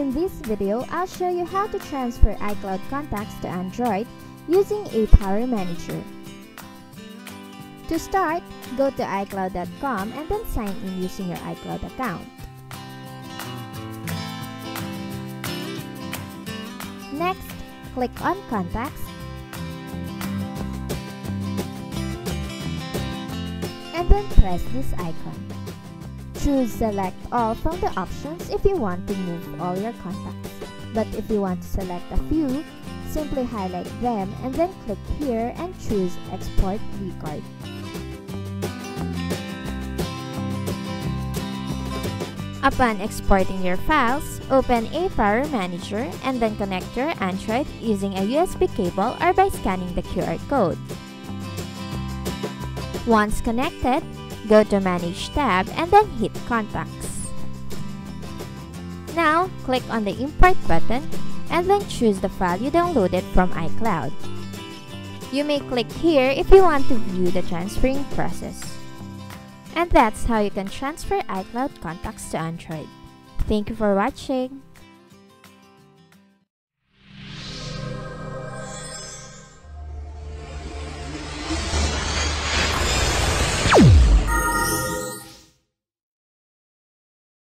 In this video, I'll show you how to transfer iCloud contacts to Android using ApowerManager. To start, go to iCloud.com and then sign in using your iCloud account. Next, click on Contacts and then press this icon. Choose Select All from the options if you want to move all your contacts. But if you want to select a few, simply highlight them and then click here and choose Export Vcard. Upon exporting your files, open ApowerManager and then connect your Android using a USB cable or by scanning the QR code. Once connected, go to Manage tab and then hit Contacts. Now, click on the Import button and then choose the file you downloaded from iCloud. You may click here if you want to view the transferring process. And that's how you can transfer iCloud contacts to Android. Thank you for watching.